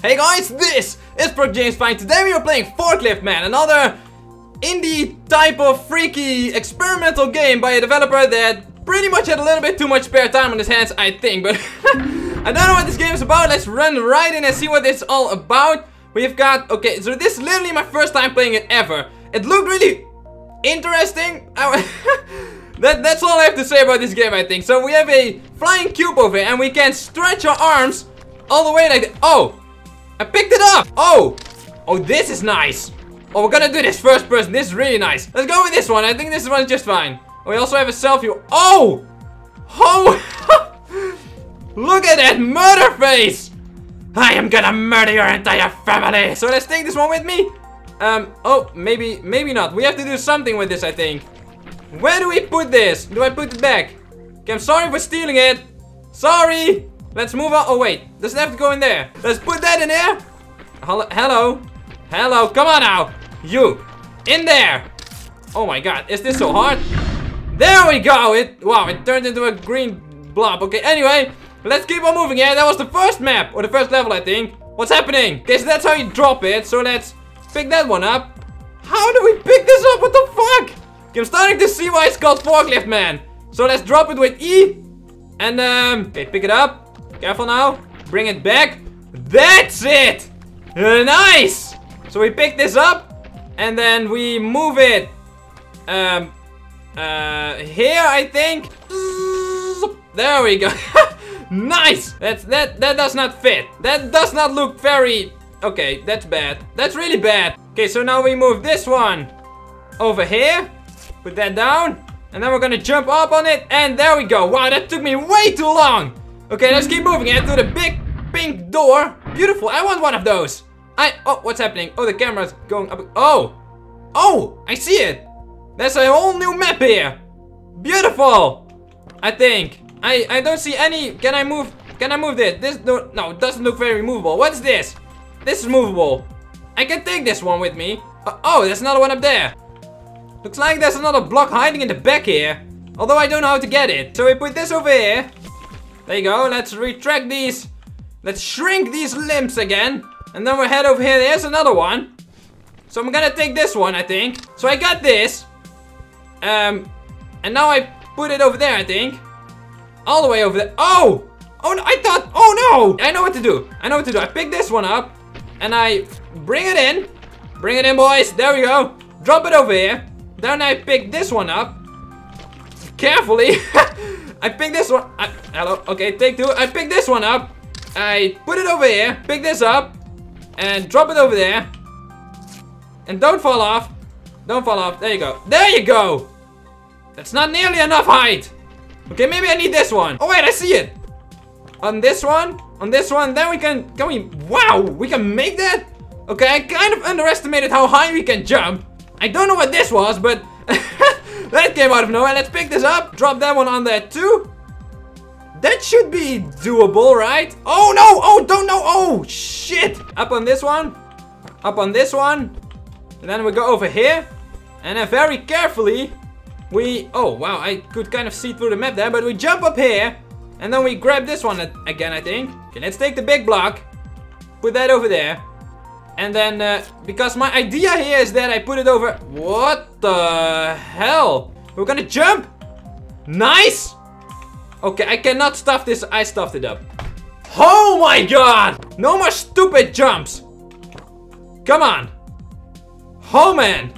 Hey guys, this is ProjectJamesify. Today we are playing Forklift Man, another indie type of freaky experimental game by a developer that pretty much had a little bit too much spare time on his hands, I think. But I don't know what this game is about. Let's run right in and see what it's all about. We've got, okay, so this is literally my first time playing it ever. It looked really interesting. That, that's all I have to say about this game, I think. So we have a flying cube over here and we can stretch our arms all the way like. Oh! I picked it up! Oh! Oh, this is nice. Oh, we're gonna do this first person. This is really nice. Let's go with this one. I think this one is just fine. We also have a selfie. Oh! Oh! Look at that murder face! I am gonna murder your entire family! So let's take this one with me. Um, oh, maybe, maybe not. We have to do something with this, I think. Where do we put this? Do I put it back? Okay, I'm sorry for stealing it. Sorry! Let's move on. Oh, wait. Does it have to go in there? Let's put that in there. Hello. Hello. Hello. Come on now. You. In there. Oh my god. Is this so hard? There we go. It. Wow. It turned into a green blob. Okay. Anyway. Let's keep on moving. Yeah, that was the first map. Or the first level, I think. What's happening? Okay, so that's how you drop it. So let's pick that one up. How do we pick this up? What the fuck? Okay, I'm starting to see why it's called Forklift Man. So let's drop it with E. And, um, okay, pick it up. Careful now. Bring it back. That's it! Uh, nice! So we pick this up and then we move it um uh here I think. There we go. nice! That's that that does not fit. That does not look very Okay, that's bad. That's really bad. Okay, so now we move this one over here. Put that down. And then we're gonna jump up on it. And there we go. Wow, that took me way too long. Okay, let's keep moving and to the big pink door. Beautiful, I want one of those. I, oh, what's happening? Oh, the camera's going up. Oh, oh, I see it. There's a whole new map here. Beautiful, I think. I, I don't see any, can I move, can I move this? This, no, no, it doesn't look very movable. What's this? This is movable. I can take this one with me. Uh, oh, there's another one up there. Looks like there's another block hiding in the back here. Although I don't know how to get it. So we put this over here. There you go. Let's retract these. Let's shrink these limbs again. And then we'll head over here. There's another one. So I'm gonna take this one, I think. So I got this. Um, and now I put it over there, I think. All the way over there. Oh! Oh, no, I thought, oh no! I know what to do. I know what to do. I pick this one up. And I bring it in. Bring it in, boys. There we go. Drop it over here. Then I pick this one up. Carefully. I pick this one. I, hello. Okay, take two. I pick this one up. I put it over here. Pick this up. And drop it over there. And don't fall off. Don't fall off. There you go. There you go. That's not nearly enough height. Okay, maybe I need this one. Oh, wait, I see it. On this one. On this one. Then we can... Can we... Wow, we can make that? Okay, I kind of underestimated how high we can jump. I don't know what this was, but... That came out of nowhere. Let's pick this up. Drop that one on there too. That should be doable, right? Oh no! Oh, don't know! Oh, shit! Up on this one. Up on this one. And then we go over here. And then very carefully, we... Oh, wow, I could kind of see through the map there. But we jump up here. And then we grab this one again, I think. Okay, let's take the big block. Put that over there. And then, uh, because my idea here is that I put it over... What the hell? We're gonna jump! Nice! Okay, I cannot stuff this. I stuffed it up. Oh my god! No more stupid jumps! Come on! Oh man!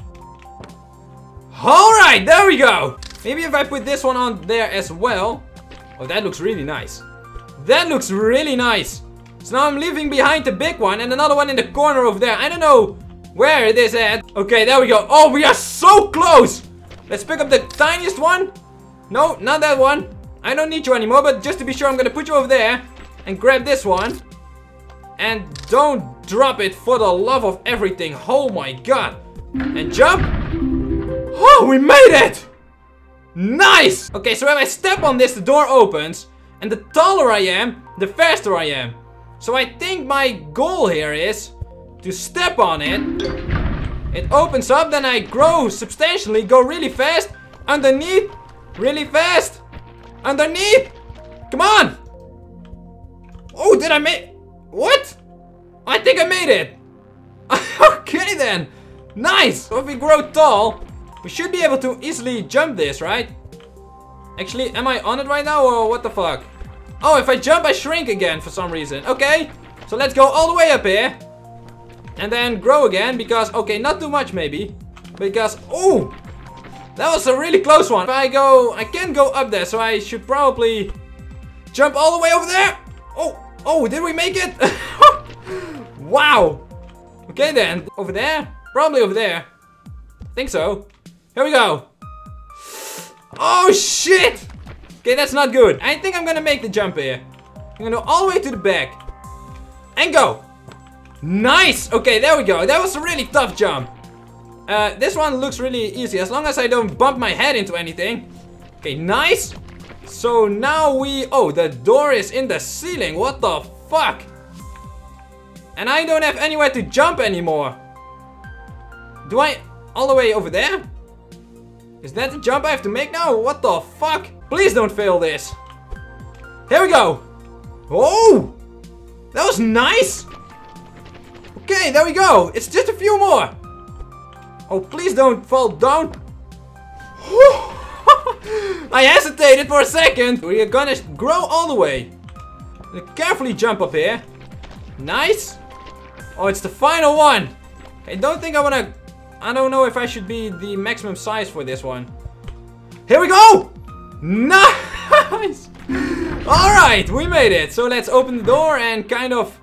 Alright, there we go! Maybe if I put this one on there as well. Oh, that looks really nice. That looks really nice. So now I'm leaving behind the big one and another one in the corner over there. I don't know where it is at. Okay, there we go. Oh, we are so close. Let's pick up the tiniest one. No, not that one. I don't need you anymore, but just to be sure, I'm gonna put you over there and grab this one. And don't drop it for the love of everything. Oh my god. And jump. Oh, we made it! Nice! Okay, so when I step on this, the door opens. And the taller I am, the faster I am. So I think my goal here is to step on it. It opens up, then I grow substantially, go really fast. Underneath, really fast. Underneath. Come on. Oh, did I make... What? I think I made it. okay then. Nice. So if we grow tall, we should be able to easily jump this, right? Actually, am I on it right now or what the fuck? Oh, if I jump, I shrink again for some reason. Okay. So let's go all the way up here. And then grow again because, okay, not too much maybe. Because, oh, that was a really close one. If I go, I can go up there, so I should probably jump all the way over there. Oh, oh, did we make it? wow. Okay then, over there? Probably over there. I think so. Here we go. Oh shit! Okay, that's not good. I think I'm gonna make the jump here. I'm gonna go all the way to the back. And go. Nice! Okay, there we go. That was a really tough jump. Uh, this one looks really easy, as long as I don't bump my head into anything. Okay, nice. So now we... Oh, the door is in the ceiling. What the fuck? And I don't have anywhere to jump anymore. Do I... All the way over there? Is that the jump I have to make now? What the fuck? Please don't fail this. Here we go. Oh! That was nice. Okay, there we go. It's just a few more. Oh, please don't fall down. I hesitated for a second. We are gonna grow all the way. Carefully jump up here. Nice. Oh, it's the final one. I don't think I wanna... I don't know if I should be the maximum size for this one. Here we go! Nice! Alright, we made it. So let's open the door and kind of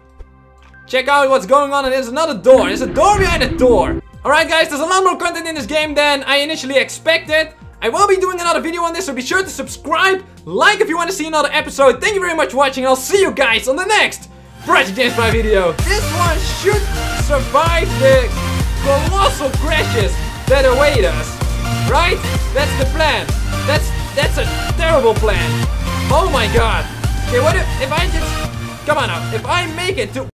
check out what's going on. And there's another door. There's a door behind a door. Alright guys, there's a lot more content in this game than I initially expected. I will be doing another video on this, so be sure to subscribe, like if you want to see another episode. Thank you very much for watching, I'll see you guys on the next ProjectJamesify video. This one should survive the colossal crashes that await us. Right? That's the plan. That's that's a terrible plan. Oh my god. Okay, what if, if I just... Come on now. If I make it to...